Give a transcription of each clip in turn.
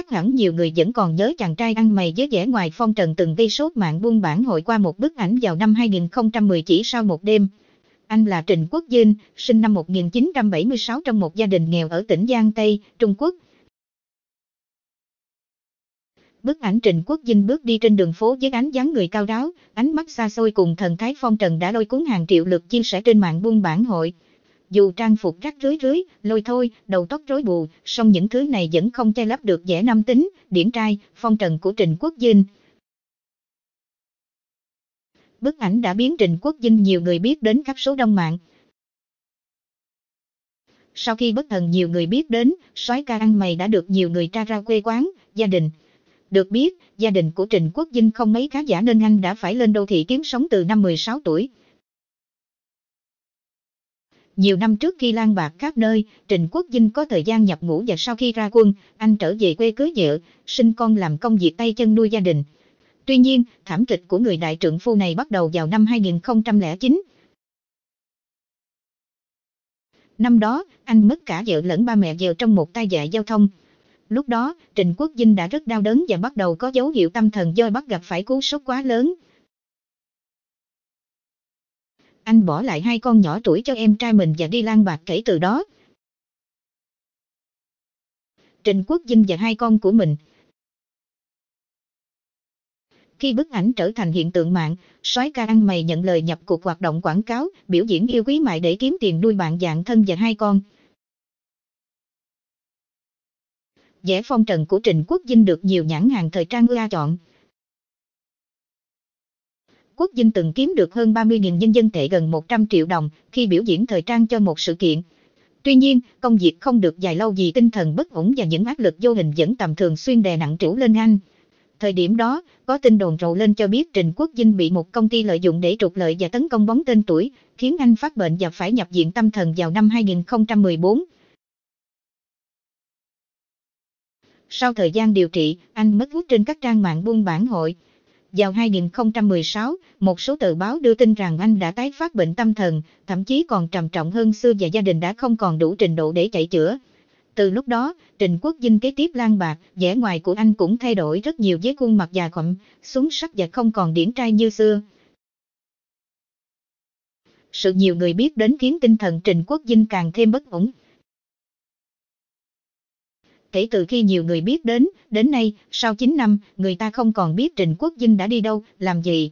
chắc hẳn nhiều người vẫn còn nhớ chàng trai ăn mày với vẻ ngoài phong trần từng gây sốt mạng buôn bản hội qua một bức ảnh vào năm 2010 chỉ sau một đêm. Anh là Trịnh Quốc Dinh, sinh năm 1976 trong một gia đình nghèo ở tỉnh Giang Tây, Trung Quốc. Bức ảnh Trịnh Quốc Dinh bước đi trên đường phố với ánh dáng người cao ráo, ánh mắt xa xôi cùng thần thái phong trần đã lôi cuốn hàng triệu lượt chia sẻ trên mạng buôn bản hội. Dù trang phục rắc rưới rưới, lôi thôi, đầu tóc rối bù, song những thứ này vẫn không che lấp được vẻ nam tính, điển trai, phong trần của Trịnh Quốc Dinh. Bức ảnh đã biến Trịnh Quốc Dinh nhiều người biết đến khắp số đông mạng. Sau khi bất thần nhiều người biết đến, soái ca ăn mày đã được nhiều người tra ra quê quán, gia đình. Được biết, gia đình của Trịnh Quốc Dinh không mấy khá giả nên anh đã phải lên đô thị kiếm sống từ năm 16 tuổi. Nhiều năm trước khi lan bạc khắp nơi, Trịnh Quốc Dinh có thời gian nhập ngũ và sau khi ra quân, anh trở về quê cưới vợ, sinh con làm công việc tay chân nuôi gia đình. Tuy nhiên, thảm kịch của người đại trượng phu này bắt đầu vào năm 2009. Năm đó, anh mất cả vợ lẫn ba mẹ vợ trong một tai nạn giao thông. Lúc đó, Trịnh Quốc Dinh đã rất đau đớn và bắt đầu có dấu hiệu tâm thần do bắt gặp phải cú sốc quá lớn. Anh bỏ lại hai con nhỏ tuổi cho em trai mình và đi lang bạc kể từ đó. Trịnh Quốc Dinh và hai con của mình. Khi bức ảnh trở thành hiện tượng mạng, soái ca ăn mày nhận lời nhập cuộc hoạt động quảng cáo, biểu diễn yêu quý mại để kiếm tiền nuôi bạn dạng thân và hai con. Vẽ phong trần của Trịnh Quốc Dinh được nhiều nhãn hàng thời trang ưa chọn. Quốc Dinh từng kiếm được hơn 30.000 nhân dân tệ gần 100 triệu đồng khi biểu diễn thời trang cho một sự kiện. Tuy nhiên, công việc không được dài lâu vì tinh thần bất ổn và những áp lực vô hình vẫn tầm thường xuyên đè nặng trĩu lên anh. Thời điểm đó, có tin đồn rộ lên cho biết Trình Quốc Dinh bị một công ty lợi dụng để trục lợi và tấn công bóng tên tuổi, khiến anh phát bệnh và phải nhập viện tâm thần vào năm 2014. Sau thời gian điều trị, anh mất hút trên các trang mạng buôn bản hội. Vào 2016, một số tờ báo đưa tin rằng anh đã tái phát bệnh tâm thần, thậm chí còn trầm trọng hơn xưa và gia đình đã không còn đủ trình độ để chạy chữa. Từ lúc đó, Trình Quốc Dinh kế tiếp lan bạc, vẻ ngoài của anh cũng thay đổi rất nhiều với khuôn mặt già khậm, xuống sắc và không còn điển trai như xưa. Sự nhiều người biết đến khiến tinh thần Trình Quốc Dinh càng thêm bất ổn. Kể từ khi nhiều người biết đến, đến nay, sau 9 năm, người ta không còn biết Trịnh Quốc Dinh đã đi đâu, làm gì.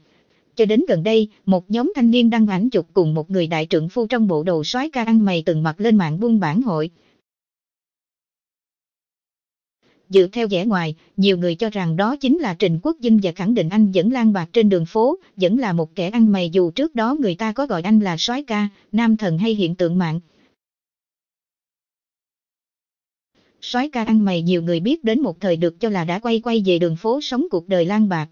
Cho đến gần đây, một nhóm thanh niên đăng ảnh chụp cùng một người đại trưởng phu trong bộ đồ soái ca ăn mày từng mặc lên mạng buôn bản hội. Dựa theo vẻ ngoài, nhiều người cho rằng đó chính là Trịnh Quốc Dinh và khẳng định anh vẫn lang bạc trên đường phố, vẫn là một kẻ ăn mày dù trước đó người ta có gọi anh là soái ca, nam thần hay hiện tượng mạng. Soái ca ăn mày, nhiều người biết đến một thời được cho là đã quay quay về đường phố sống cuộc đời lang bạc.